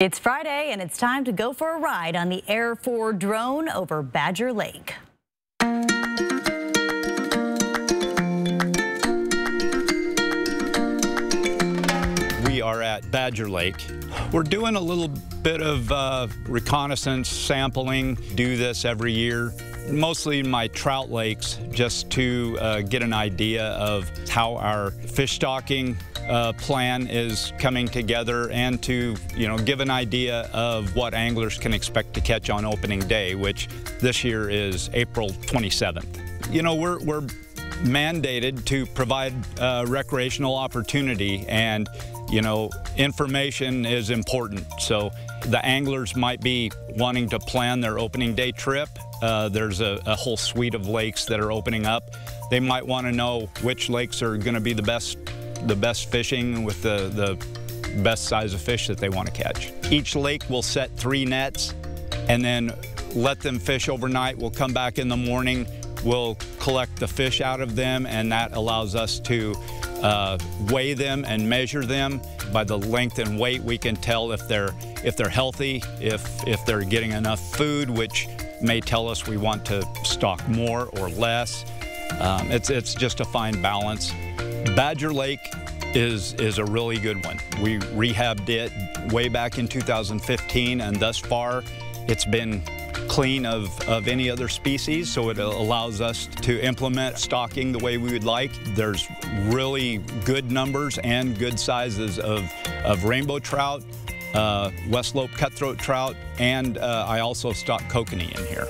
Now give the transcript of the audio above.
It's Friday and it's time to go for a ride on the Air 4 drone over Badger Lake. We are at Badger Lake. We're doing a little bit of uh, reconnaissance sampling, do this every year mostly in my trout lakes just to uh, get an idea of how our fish stocking uh, plan is coming together and to you know give an idea of what anglers can expect to catch on opening day which this year is April 27th. You know we're, we're mandated to provide uh, recreational opportunity and you know information is important so the anglers might be wanting to plan their opening day trip uh, there's a, a, whole suite of lakes that are opening up. They might want to know which lakes are going to be the best, the best fishing with the, the best size of fish that they want to catch. Each lake will set three nets and then let them fish overnight. We'll come back in the morning. We'll collect the fish out of them and that allows us to uh, weigh them and measure them. By the length and weight, we can tell if they're if they're healthy, if if they're getting enough food, which may tell us we want to stock more or less. Um, it's, it's just a fine balance. Badger Lake is, is a really good one. We rehabbed it way back in 2015 and thus far it's been clean of, of any other species, so it allows us to implement stocking the way we would like. There's really good numbers and good sizes of, of rainbow trout, uh, West Slope cutthroat trout, and uh, I also stock kokanee in here.